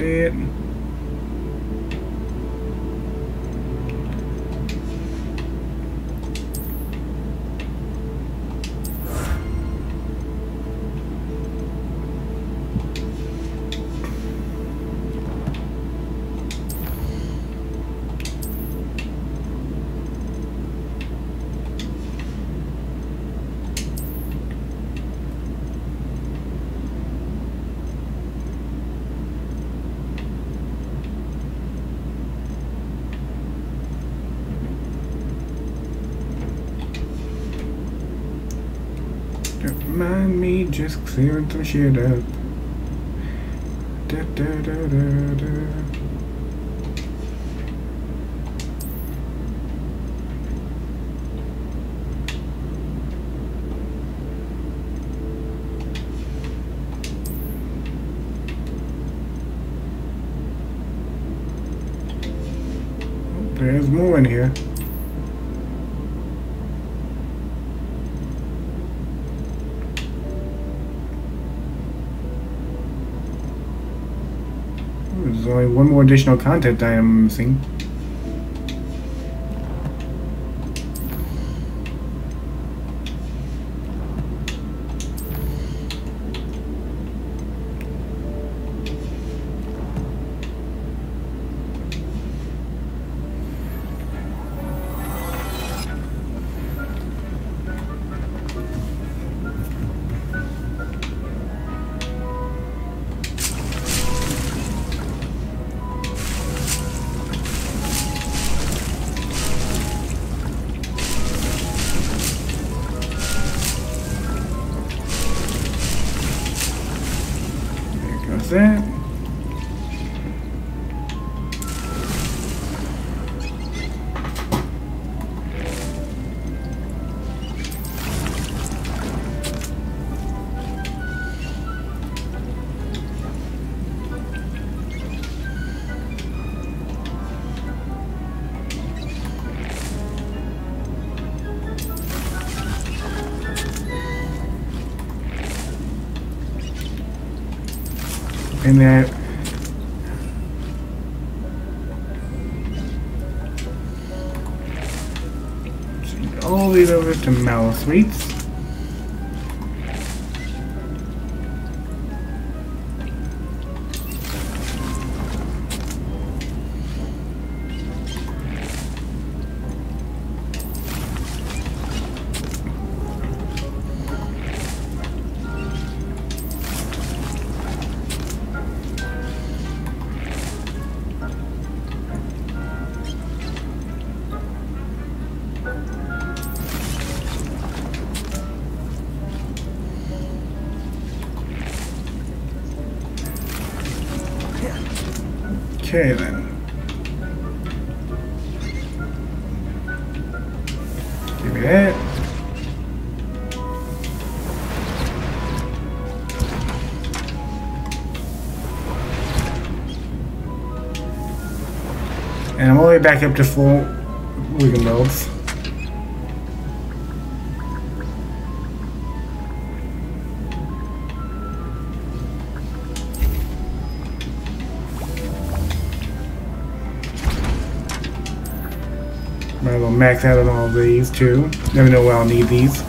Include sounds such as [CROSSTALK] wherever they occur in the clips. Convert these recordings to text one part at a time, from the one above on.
it. Don't just clearing some shit up. Da, da, da, da, da. There's more in here. There's only one more additional content item I'm missing. That. All these over to Mallowsweets. Okay then. Give me that. And I'm all the way back up to full Wiggenwelds. Might as well max out on all these too. Never know when I'll need these.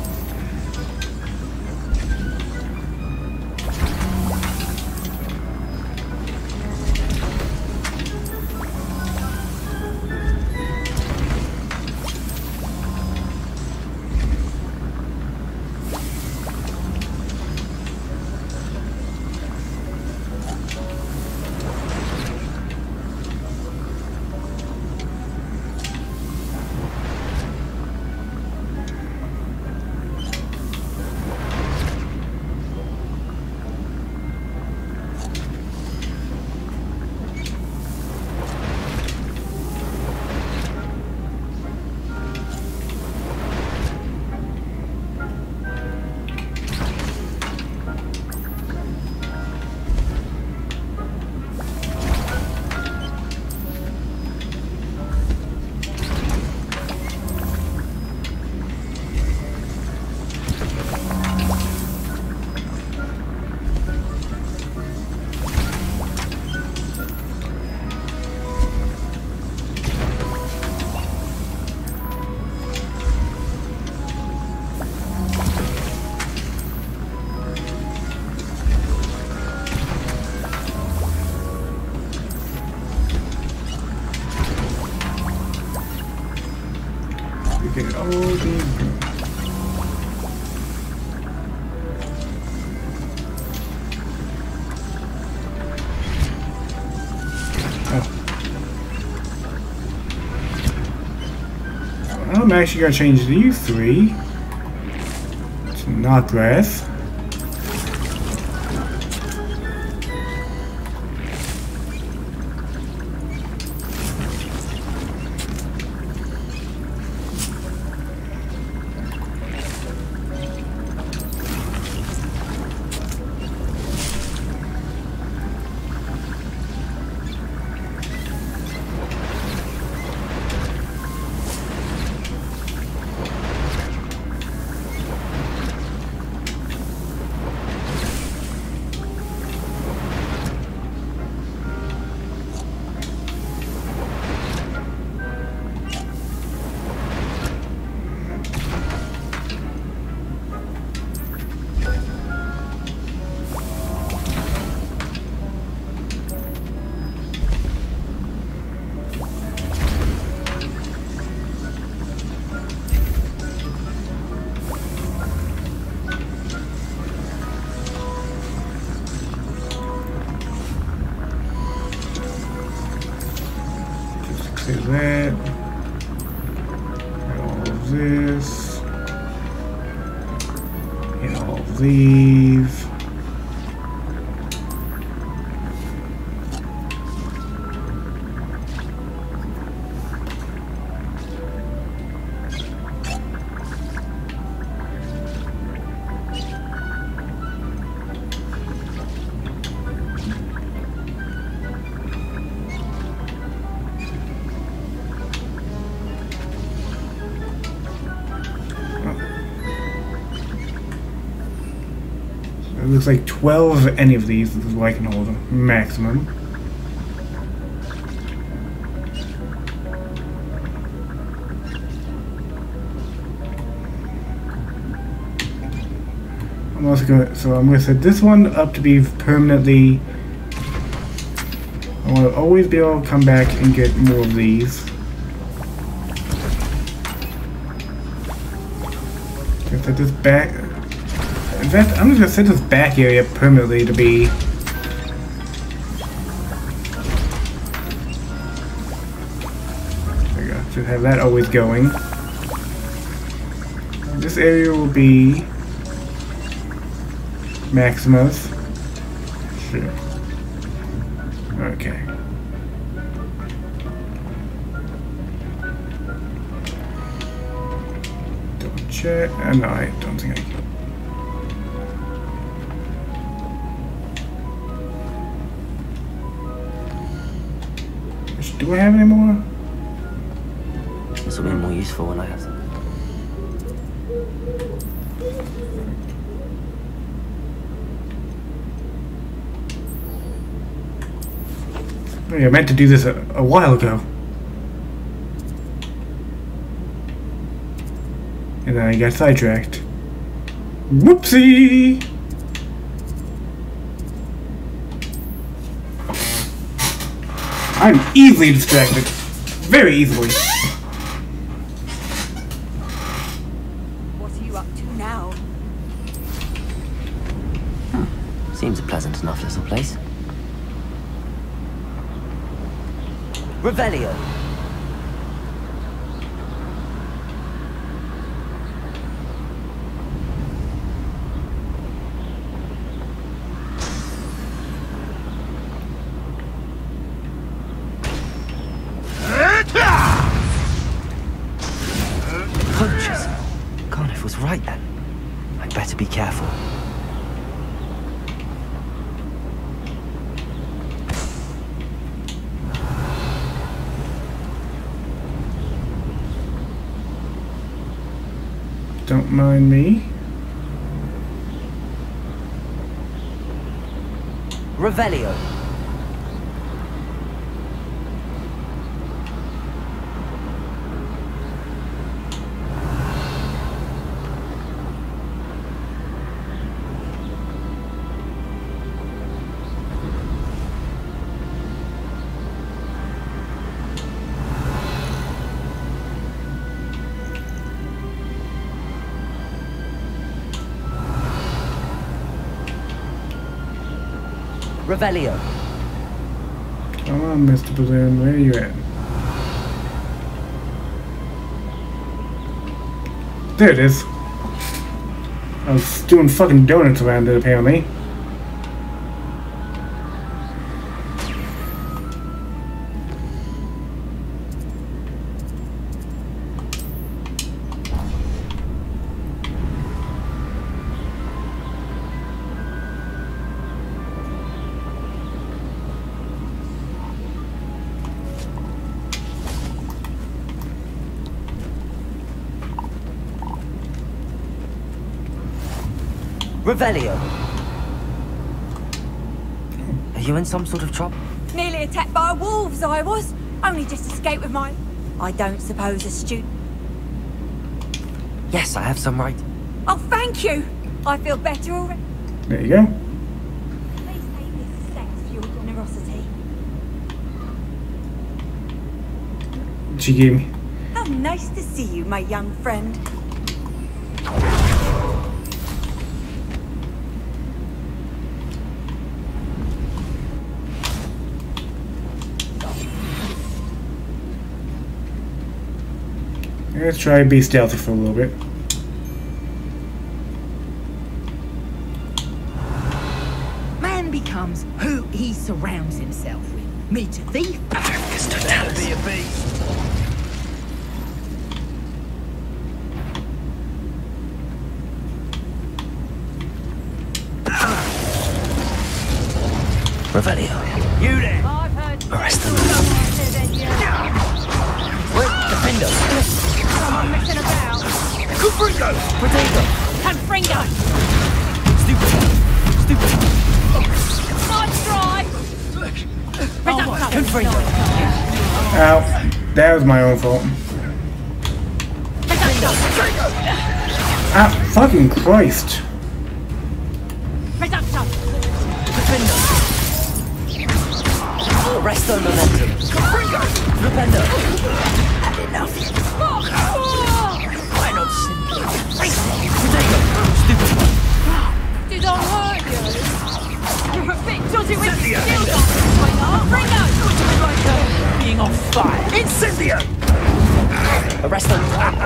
I'm actually gonna change these three to not Just It looks like 12 of any of these is I can hold them. Maximum. I'm also gonna, so I'm gonna set this one up to be permanently. I want to always be able to come back and get more of these. Set this back. In fact, I'm just gonna set this back area permanently to be. There we go. Just have that always going. This area will be Maximus. Sure. Okay. Double check. Uh, no, I don't think I can. Do I have any more? This will be more useful when I have them. Oh, hey, I meant to do this a, a while ago. And then I got sidetracked. Whoopsie! I'm easily distracted. Very easily. What are you up to now? Seems a pleasant enough little place. Revelio. Poachers. Carniff was right then. I'd better be careful. Don't mind me. Revelio. Revelio. Come on, Mr. Balloon, where are you at? There it is. I was doing fucking donuts around it apparently. Revelio. Are you in some sort of trouble? Nearly attacked by wolves, I was. Only just escaped with my... I don't suppose a student... Yes, I have some right. Oh, thank you! I feel better already. There you go. Please take this as thanks for your generosity. She gave me. How nice to see you, my young friend. Let's try and be stealthy for a little bit. Man becomes who he surrounds himself with. Meet a thief, Be a beast. Revelio. Oh, Confringo! Ow. That was my own fault. Ah, fucking Christ. Reducto! Diffindo! Resto momentum! Confringo! Flipendo! Had enough! Why not simply? Potato! Stupid! Did I hurt you? You're a bit dodgy with Ringo! Being on fire! Incendio! Arresto!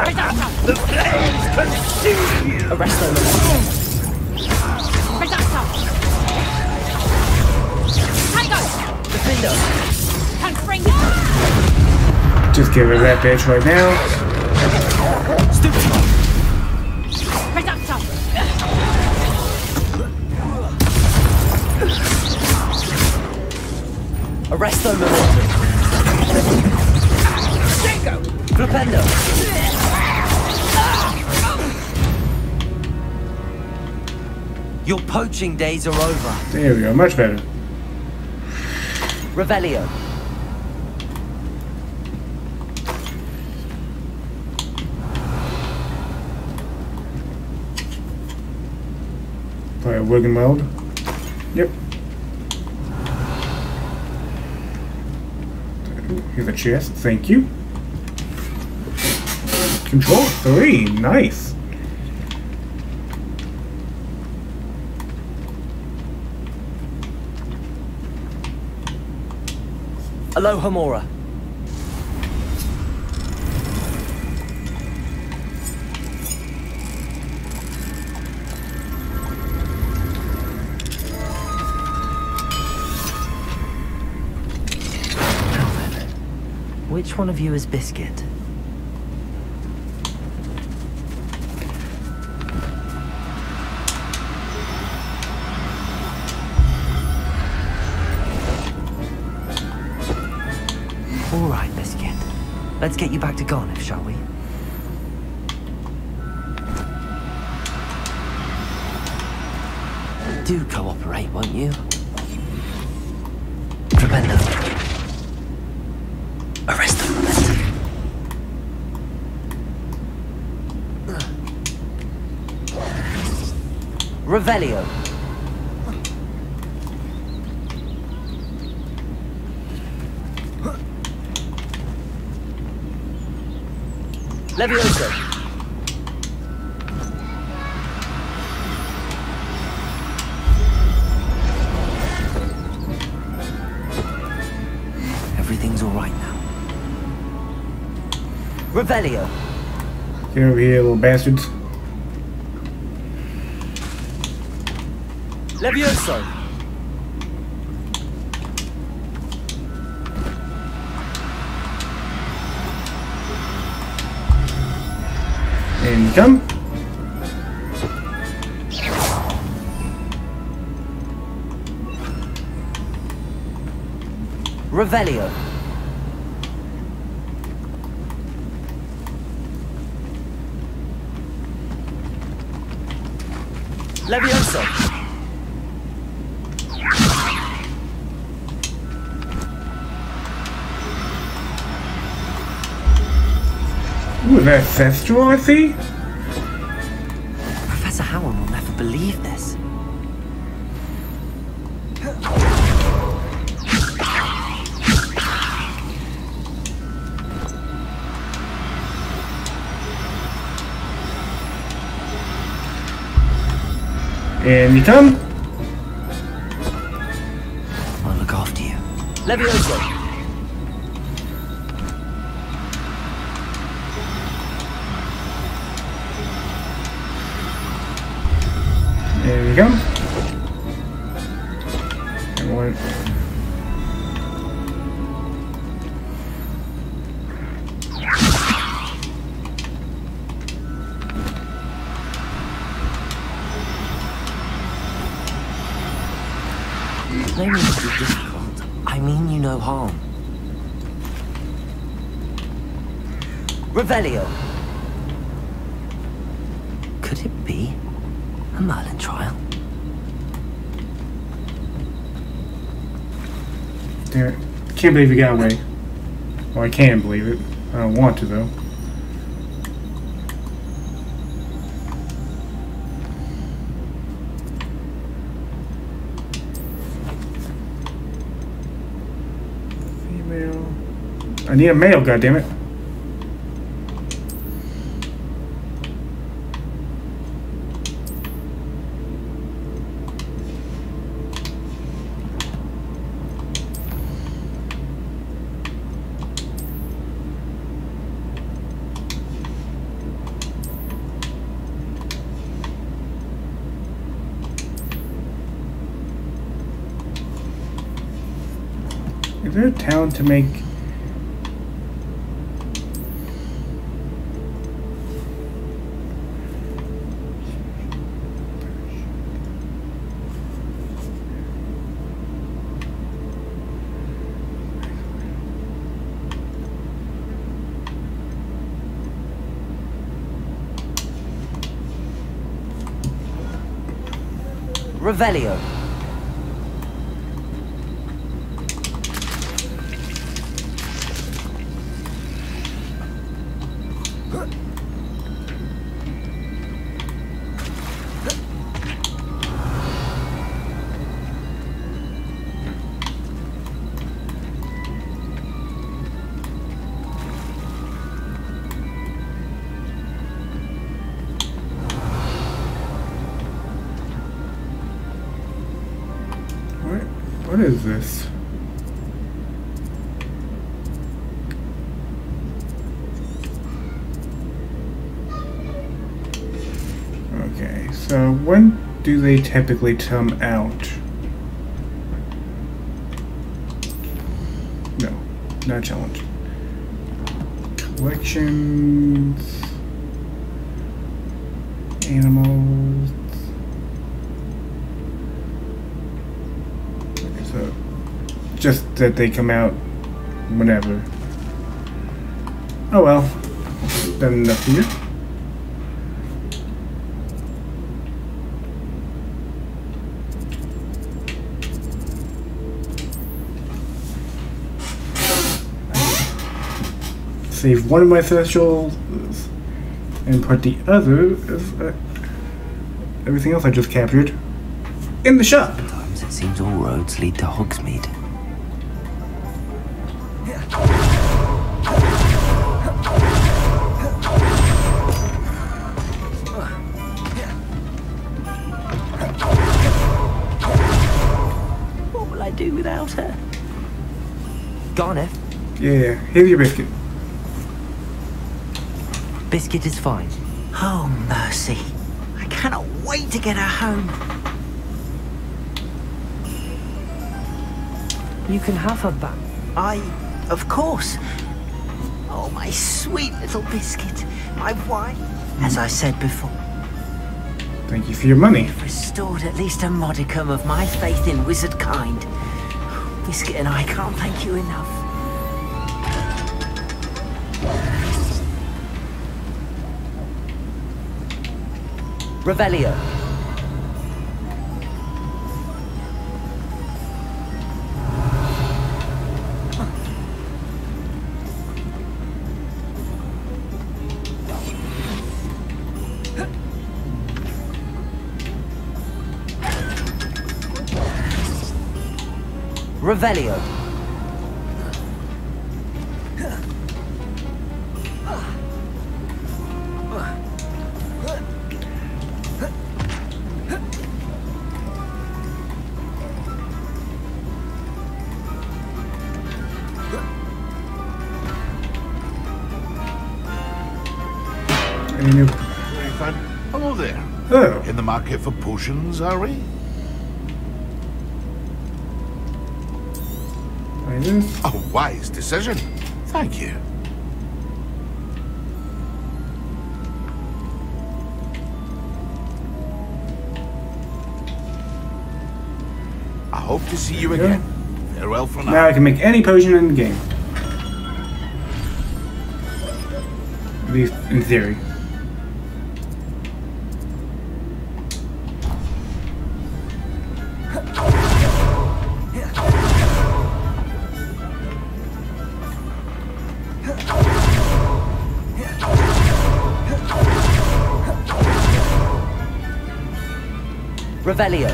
Reducto! The flames consume you! Momentum! Reducto! Tango! Just give bitch right now. Stupid! Arresto momentum! Flipendo! Your poaching days are over. There we go. Much better. Revelio. Play a working mode. Here's a chest. Thank you. Control 3. Nice. Alohomora. Which one of you is Biscuit? All right, Biscuit. Let's get you back to Garniff, shall we? Do cooperate, won't you? Tremendo. Arresto momentum. Revelio. Levioso. Everything's all right now. Revelio. Get over here, little bastards. Levioso! You come. Revelio. Levioso. Ooh, an ancestral, I see. Professor Howin will never believe this. And you come. I'll look after you. Levioso. Revelio. Could it be a Merlin trial? Damn it. Can't believe he got away. Well, I can believe it. I don't want to, though. Female. I need a male, goddammit. There to make Revelio. Typically come out? No, not challenge. Collections. Animals. So just that they come out whenever. Oh well. Done enough here. Save one of my celestials and put the other of uh, everything else I just captured in the shop. Sometimes it seems all roads lead to Hogsmeade. What will I do without her? Garnet, Yeah, here's your biscuit. Biscuit is fine. Oh, mercy. I cannot wait to get her home. You can have her back. I, of course. Oh, my sweet little biscuit. My wife. As I said before, Thank you for your money. restored at least a modicum of my faith in wizard kind. Biscuit and I can't thank you enough. Revelio. Revelio. Market for potions, are we? A wise decision. Thank you. I hope to see you again. Farewell for now. Now I can make any potion in the game. At least in theory. Revelio.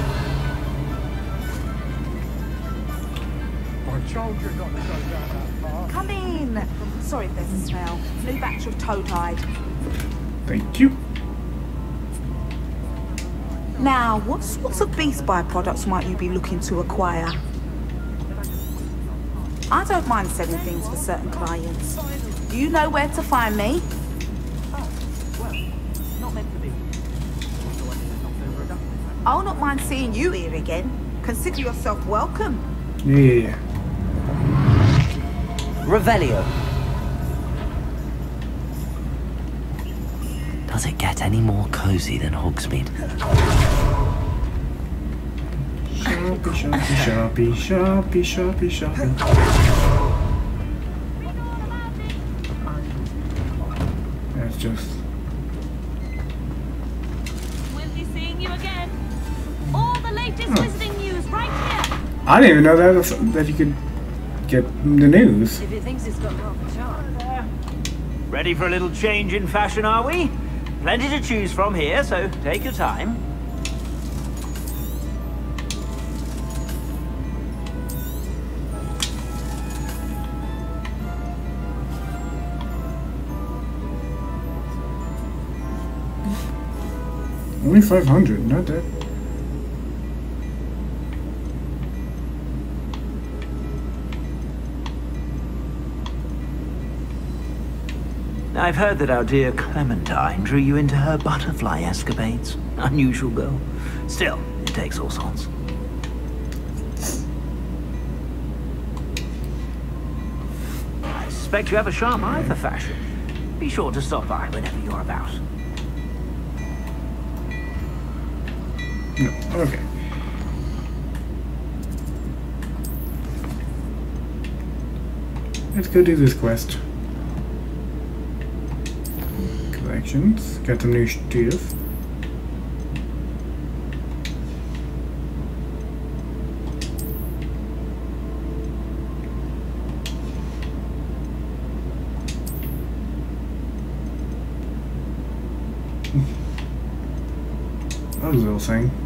Come in. Sorry if there's a smell. New batch of toad hide. Thank you. Now, what sorts of beast byproducts might you be looking to acquire? I don't mind selling things for certain clients. Do you know where to find me? I'll not mind seeing you here again. Consider yourself welcome. Yeah, yeah, yeah. Revelio. Does it get any more cozy than Hogsmeade? Shoppy, shoppy, shoppy, shoppy, shoppy, shoppy. That's just... We'll be seeing you again. All the latest hmm. wizarding news right here. I didn't even know that was, that you could get the news. If it thinks it's got half a chance. Ready for a little change in fashion, are we? Plenty to choose from here, so take your time. Only 500, not that. I've heard that our dear Clementine drew you into her butterfly escapades. Unusual girl. Still, it takes all sorts. I suspect you have a sharp eye for fashion. Be sure to stop by whenever you're about. No, okay. Let's go do this quest. Collections. Got some new stuff. [LAUGHS] That was a little thing.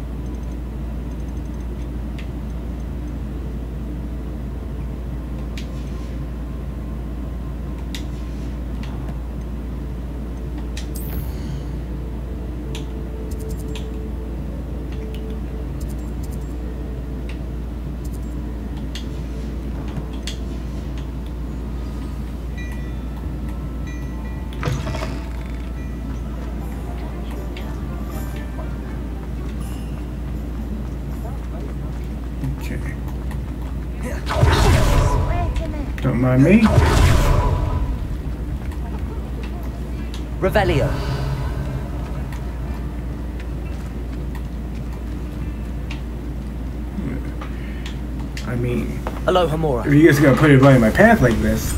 Mind me. Revelio. I mean, Alohomora. if you guys gonna put it right in my path like this.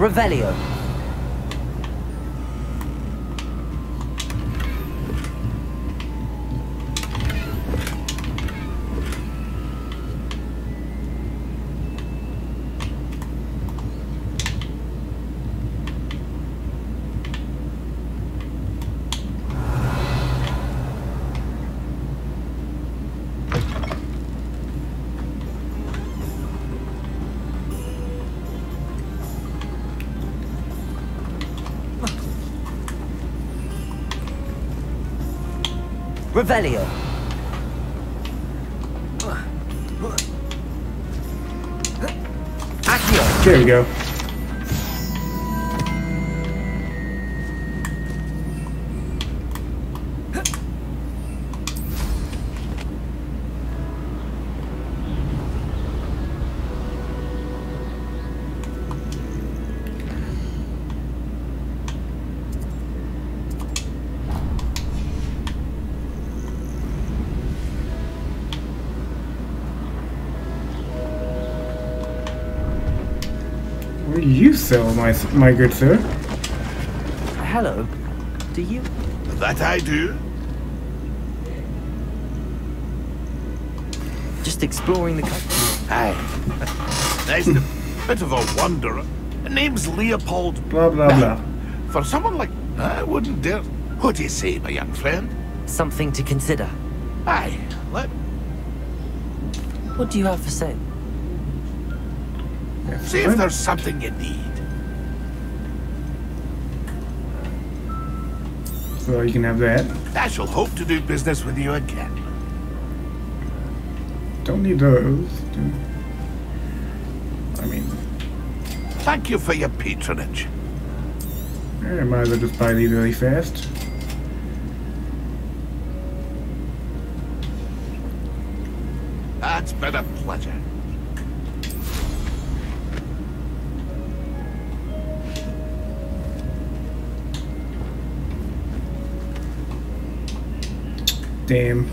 Revelio. Revelio. You sell, my my good sir? Hello. Do you? That I do. Just exploring the country. Aye. nice to, bit of a wanderer. Name's Leopold. Blah blah blah. For someone like I wouldn't dare. What do you say, my young friend? Something to consider. Aye. Let What do you have for sale? See if there's something you need. So you can have that. I shall hope to do business with you again. Don't need those. I mean, Thank you for your patronage. I might as well just buy these really fast. Damn.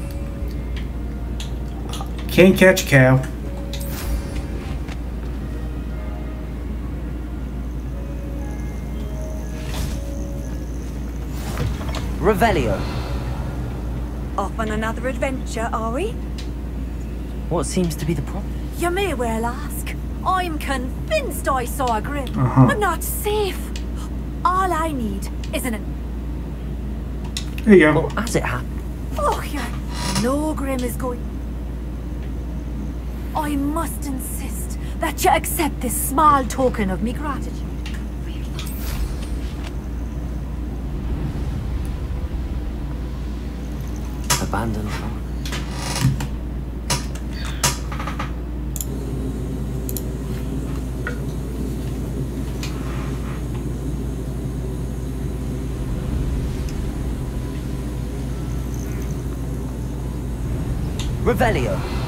Can't catch a cow. Revelio. Off on another adventure, are we? What seems to be the problem? You may well ask. I'm convinced I saw a Grim. Uh-huh. I'm not safe. All I need is an... There you go. Well, as it happens, Oh, yeah. No Grim is going... I must insist that you accept this small token of me gratitude. abandoned Revelio.